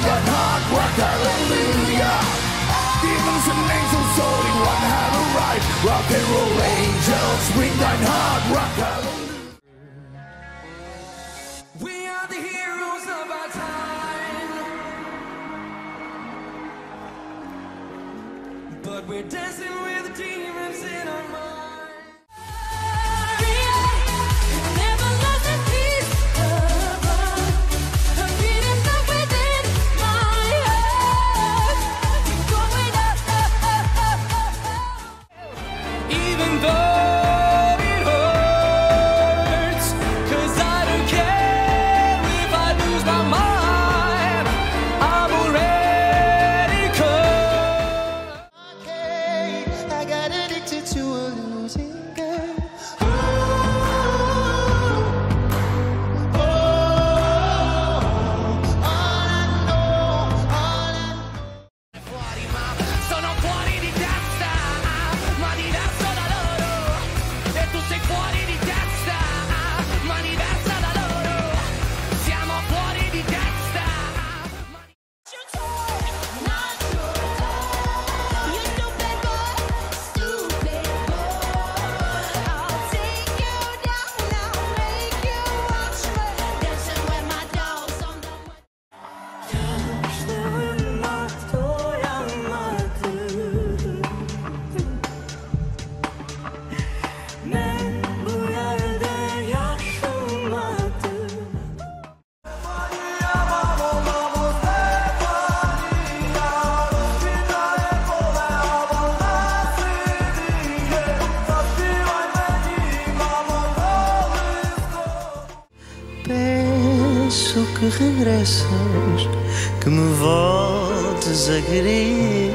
Rock and hard rock, hallelujah. Demons and angels all in one a right. Rock and roll angels, swing that hard rock, hallelujah. We are the heroes of our time. But we're dancing with demons in our mind. Peço que regresses, que me voltes a querer.